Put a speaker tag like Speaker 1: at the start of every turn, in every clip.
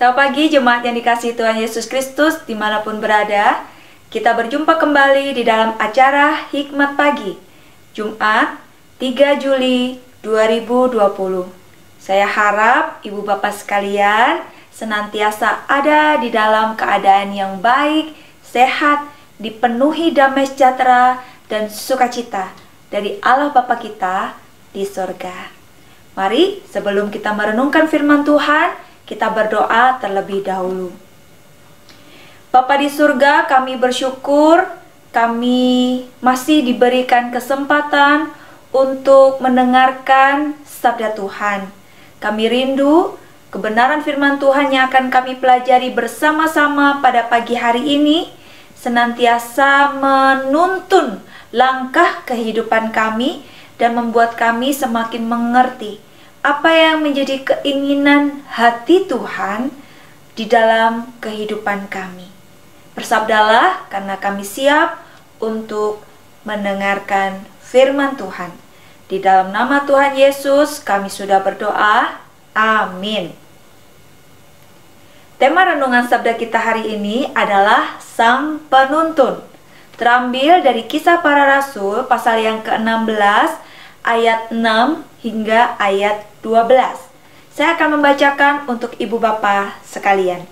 Speaker 1: Selamat pagi jemaat yang dikasih Tuhan Yesus Kristus di mana pun berada Kita berjumpa kembali di dalam acara Hikmat Pagi Jumat 3 Juli 2020 Saya harap ibu bapak sekalian senantiasa ada di dalam keadaan yang baik, sehat, dipenuhi damai sejahtera dan sukacita dari Allah Bapa kita di sorga. Mari sebelum kita merenungkan firman Tuhan, kita berdoa terlebih dahulu. Bapa di surga, kami bersyukur kami masih diberikan kesempatan untuk mendengarkan sabda Tuhan. Kami rindu kebenaran firman Tuhan yang akan kami pelajari bersama-sama pada pagi hari ini senantiasa menuntun langkah kehidupan kami dan membuat kami semakin mengerti apa yang menjadi keinginan hati Tuhan di dalam kehidupan kami. Bersabdalah karena kami siap untuk mendengarkan firman Tuhan. Di dalam nama Tuhan Yesus kami sudah berdoa. Amin. Tema renungan sabda kita hari ini adalah Sang Penuntun. Terambil dari kisah para rasul pasal yang ke-16 ayat 6 hingga ayat 12. Saya akan membacakan untuk ibu bapak sekalian.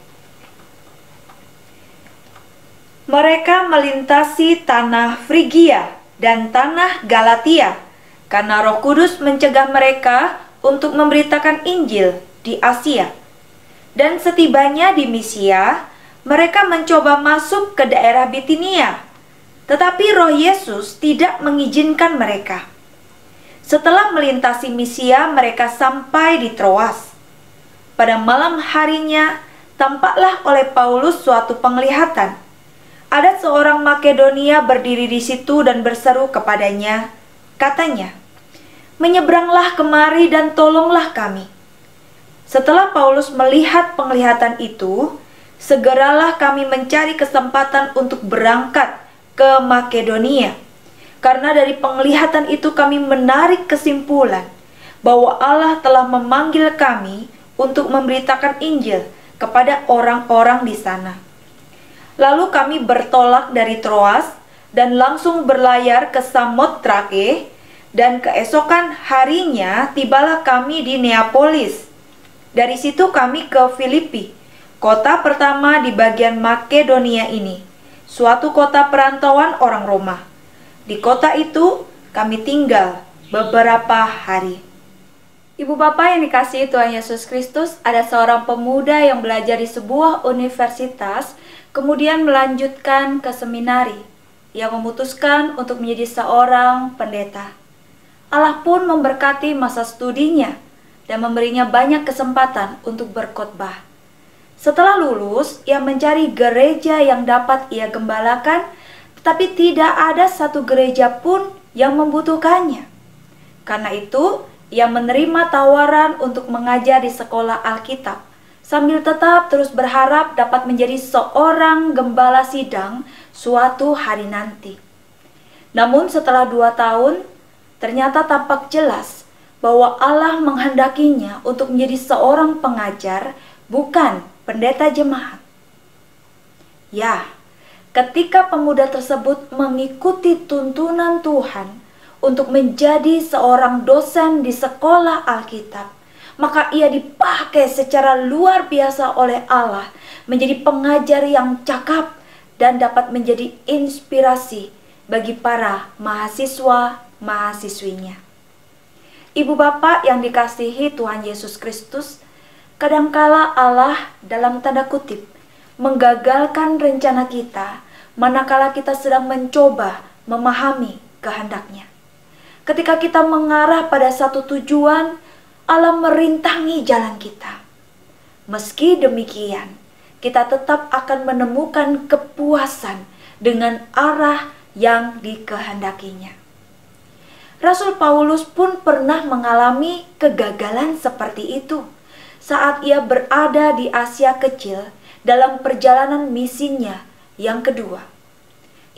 Speaker 1: Mereka melintasi tanah Frigia dan tanah Galatia karena Roh Kudus mencegah mereka untuk memberitakan Injil di Asia. Dan setibanya di Misia, mereka mencoba masuk ke daerah Bitinia. Tetapi Roh Yesus tidak mengizinkan mereka. Setelah melintasi Misia, mereka sampai di Troas. Pada malam harinya, tampaklah oleh Paulus suatu penglihatan. Ada seorang Makedonia berdiri di situ dan berseru kepadanya, katanya, "Menyeberanglah kemari dan tolonglah kami." Setelah Paulus melihat penglihatan itu, segeralah kami mencari kesempatan untuk berangkat ke Makedonia karena dari penglihatan itu kami menarik kesimpulan bahwa Allah telah memanggil kami untuk memberitakan Injil kepada orang-orang di sana. Lalu kami bertolak dari Troas dan langsung berlayar ke Samotrake dan keesokan harinya tibalah kami di Neapolis. Dari situ kami ke Filipi, kota pertama di bagian Makedonia ini, suatu kota perantauan orang Roma. Di kota itu kami tinggal beberapa hari. Ibu bapak yang dikasihi Tuhan Yesus Kristus, ada seorang pemuda yang belajar di sebuah universitas, kemudian melanjutkan ke seminari. Ia memutuskan untuk menjadi seorang pendeta. Allah pun memberkati masa studinya dan memberinya banyak kesempatan untuk berkhotbah. Setelah lulus, ia mencari gereja yang dapat ia gembalakan tapi tidak ada satu gereja pun yang membutuhkannya. Karena itu, ia menerima tawaran untuk mengajar di sekolah Alkitab, sambil tetap terus berharap dapat menjadi seorang gembala sidang suatu hari nanti. Namun setelah dua tahun, ternyata tampak jelas bahwa Allah menghendakinya untuk menjadi seorang pengajar, bukan pendeta jemaat. Ya, ketika pemuda tersebut mengikuti tuntunan Tuhan untuk menjadi seorang dosen di sekolah Alkitab, maka ia dipakai secara luar biasa oleh Allah menjadi pengajar yang cakap dan dapat menjadi inspirasi bagi para mahasiswa-mahasiswinya. Ibu bapak yang dikasihi Tuhan Yesus Kristus, kadangkala Allah dalam tanda kutip menggagalkan rencana kita manakala kita sedang mencoba memahami kehendaknya. Ketika kita mengarah pada satu tujuan, Allah merintangi jalan kita. Meski demikian, kita tetap akan menemukan kepuasan dengan arah yang dikehendakinya. Rasul Paulus pun pernah mengalami kegagalan seperti itu saat ia berada di Asia Kecil dalam perjalanan misinya yang kedua,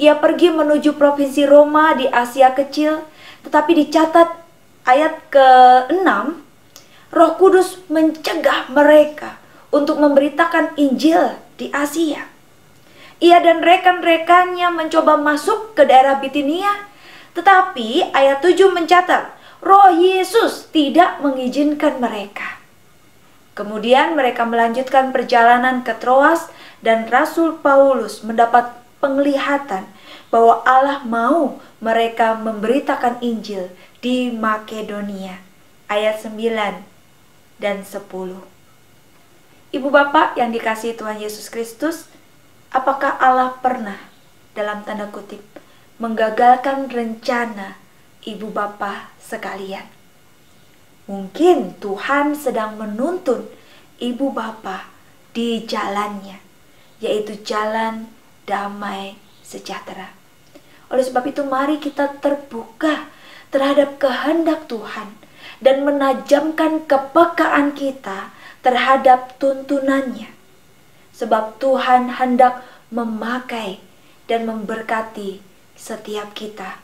Speaker 1: ia pergi menuju provinsi Roma di Asia Kecil, tetapi dicatat ayat ke-6, Roh Kudus mencegah mereka untuk memberitakan Injil di Asia. Ia dan rekan-rekannya mencoba masuk ke daerah Bitinia, tetapi ayat 7 mencatat, roh Yesus tidak mengizinkan mereka. Kemudian mereka melanjutkan perjalanan ke Troas dan Rasul Paulus mendapat penglihatan bahwa Allah mau mereka memberitakan Injil di Makedonia. Ayat 9 dan 10. Ibu bapak yang dikasihi Tuhan Yesus Kristus, apakah Allah pernah dalam tanda kutip menggagalkan rencana ibu bapak sekalian? Mungkin Tuhan sedang menuntun ibu bapak di jalannya, yaitu jalan damai sejahtera. Oleh sebab itu mari kita terbuka terhadap kehendak Tuhan dan menajamkan kepekaan kita terhadap tuntunannya. Sebab Tuhan hendak memakai dan memberkati setiap kita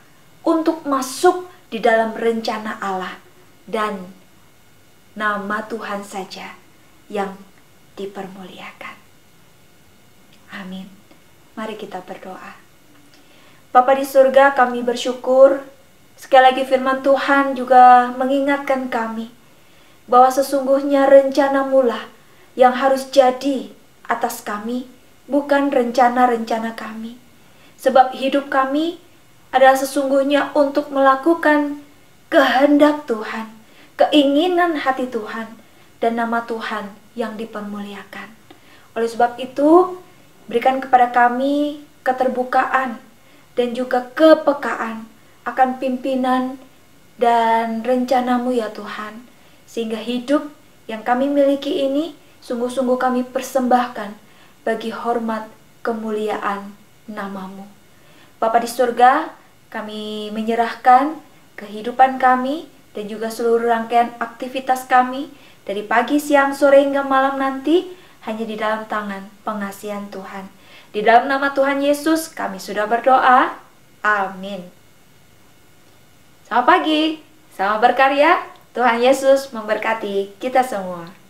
Speaker 1: untuk masuk di dalam rencana Allah dan nama Tuhan saja yang dipermuliakan. Amin. Mari kita berdoa. Bapa di surga, kami bersyukur sekali lagi firman Tuhan juga mengingatkan kami bahwa sesungguhnya rencana mula yang harus jadi atas kami bukan rencana-rencana kami. Sebab hidup kami adalah sesungguhnya untuk melakukan kehendak Tuhan keinginan hati Tuhan dan nama Tuhan yang dipermuliakan. Oleh sebab itu, berikan kepada kami keterbukaan dan juga kepekaan akan pimpinan dan rencanamu ya Tuhan. Sehingga hidup yang kami miliki ini sungguh-sungguh kami persembahkan bagi hormat kemuliaan namamu. Bapa di surga, kami menyerahkan kehidupan kami, dan juga seluruh rangkaian aktivitas kami dari pagi, siang, sore hingga malam nanti hanya di dalam tangan pengasihan Tuhan. Di dalam nama Tuhan Yesus kami sudah berdoa. Amin. Selamat pagi, selamat berkarya. Tuhan Yesus memberkati kita semua.